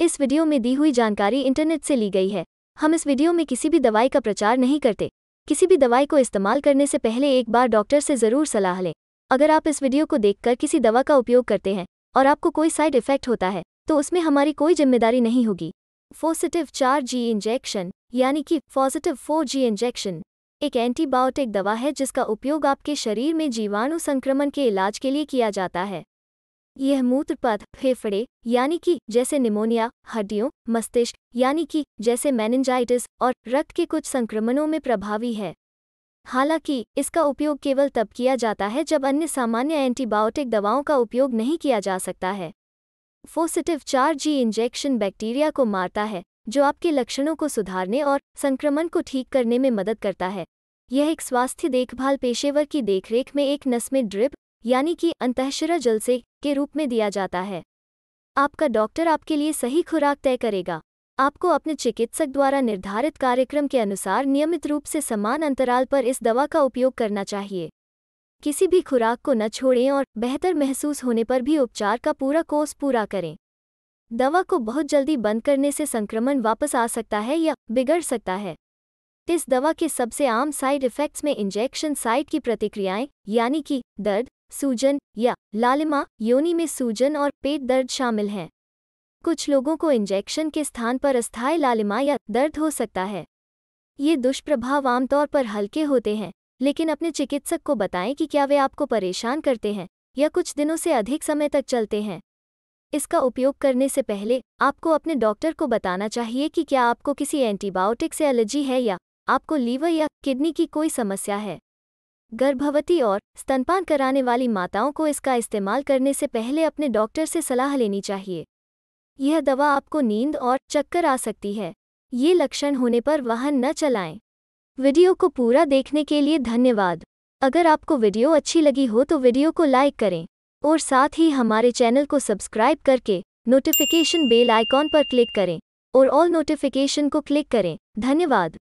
इस वीडियो में दी हुई जानकारी इंटरनेट से ली गई है। हम इस वीडियो में किसी भी दवाई का प्रचार नहीं करते। किसी भी दवाई को इस्तेमाल करने से पहले एक बार डॉक्टर से ज़रूर सलाह लें। अगर आप इस वीडियो को देखकर किसी दवा का उपयोग करते हैं और आपको कोई साइड इफ़ेक्ट होता है तो उसमें हमारी कोई ज़िम्मेदारी नहीं होगी। फोसिटिव चार जी इंजेक्शन, यानी कि पॉजिटिव फोर जी इंजेक्शन, एक एंटीबायोटिक दवा है जिसका उपयोग आपके शरीर में जीवाणु संक्रमण के इलाज के लिए किया जाता है। यह मूत्रपथ फेफड़े, यानी कि जैसे निमोनिया, हड्डियों, मस्तिष्क, यानी कि जैसे मैनेंजाइटिस और रक्त के कुछ संक्रमणों में प्रभावी है। हालाँकि, इसका उपयोग केवल तब किया जाता है जब अन्य सामान्य एंटीबायोटिक दवाओं का उपयोग नहीं किया जा सकता है। फोसिटिव चार जी इंजेक्शन बैक्टीरिया को मारता है, जो आपके लक्षणों को सुधारने और संक्रमण को ठीक करने में मदद करता है। यह एक स्वास्थ्य देखभाल पेशेवर की देखरेख में एक नस में ड्रिप यानी कि अंतःशिरा जलसे के रूप में दिया जाता है। आपका डॉक्टर आपके लिए सही खुराक तय करेगा। आपको अपने चिकित्सक द्वारा निर्धारित कार्यक्रम के अनुसार नियमित रूप से समान अंतराल पर इस दवा का उपयोग करना चाहिए। किसी भी खुराक को न छोड़ें और बेहतर महसूस होने पर भी उपचार का पूरा कोर्स पूरा करें। दवा को बहुत जल्दी बंद करने से संक्रमण वापस आ सकता है या बिगड़ सकता है। इस दवा के सबसे आम साइड इफ़ेक्ट्स में इंजेक्शन साइट की प्रतिक्रियाएँ, यानी कि दर्द सूजन या लालिमा योनि में सूजन और पेट दर्द शामिल हैं। कुछ लोगों को इंजेक्शन के स्थान पर अस्थायी लालिमा या दर्द हो सकता है। ये दुष्प्रभाव आमतौर पर हल्के होते हैं, लेकिन अपने चिकित्सक को बताएँ कि क्या वे आपको परेशान करते हैं या कुछ दिनों से अधिक समय तक चलते हैं। इसका उपयोग करने से पहले आपको अपने डॉक्टर को बताना चाहिए कि क्या आपको किसी एंटीबायोटिक से एलर्जी है या आपको लीवर या किडनी की कोई समस्या है। गर्भवती और स्तनपान कराने वाली माताओं को इसका इस्तेमाल करने से पहले अपने डॉक्टर से सलाह लेनी चाहिए। यह दवा आपको नींद और चक्कर आ सकती है। ये लक्षण होने पर वाहन न चलाएँ। वीडियो को पूरा देखने के लिए धन्यवाद। अगर आपको वीडियो अच्छी लगी हो तो वीडियो को लाइक करें और साथ ही हमारे चैनल को सब्सक्राइब करके नोटिफिकेशन बेल आइकॉन पर क्लिक करें और ऑल नोटिफिकेशन को क्लिक करें। धन्यवाद।